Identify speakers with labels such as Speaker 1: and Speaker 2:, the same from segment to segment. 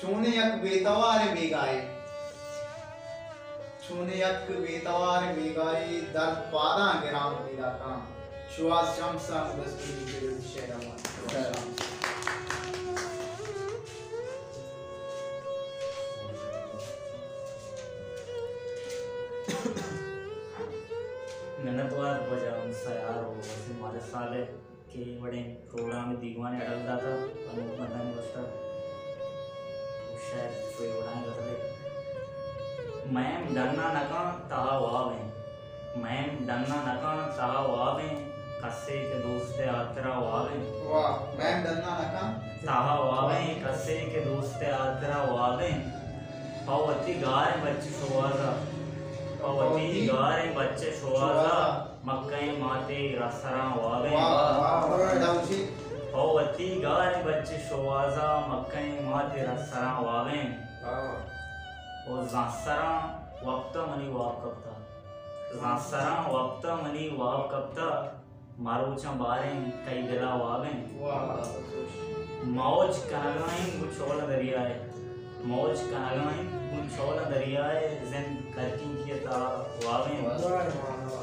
Speaker 1: चूने बेतवार बेगाए चूने बेतवार बेगाए दर पादा गिराम पीदा का शुआस शमसा मुदस्ती के शेरवान
Speaker 2: मेहनतवार वजह उनसा यार हो वैसे हमारे साले के बड़े प्रोग्राम दीवाने अड़ल रहा था अनूप मैम डन्ना नका तहा वावे मैम डन्ना नका तहा वावे कसे के दोस्ते आतरा वावे
Speaker 1: वाह मैम डन्ना नका
Speaker 2: तहा वावे कसे के दोस्ते आतरा वावे पवती गाय बच्चे शोवाजा पवती गाय बच्चे शोवाजा मक्कई माते रसरा वावे पवती गाय बच्चे शोवाजा मक्कई माते रसरा वावे जासरा मनी वाप कपता। जासरा मनी वाप कपता मारोचा बारे कई दिला वावे। मौज कनगाई गुछोल दरियाए। मौज कनगाई गुछोल दरियाए जिन करकी की ता वावे।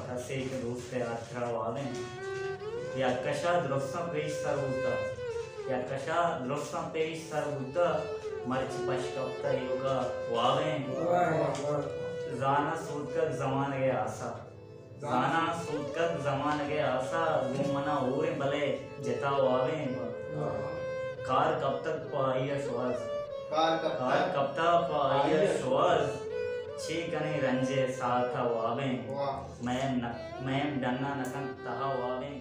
Speaker 2: कसे के दोस्ते आखरा वावे। या कशा द्रोसा पेश सर होता या कशा द्रोसा पेश मर्च पशकप्ता योगा वावे। जाना सूतक जमान गए आसा। जाना सूतक जमान गए आसा घूमना ओरे भले जिता वावे। कार कब तक पाइया श्वास
Speaker 1: कार का
Speaker 2: कार कब तक पाइया श्वास छे कने रंजे साथा वावे। मैम न मैम डन्ना नकन तहा वावे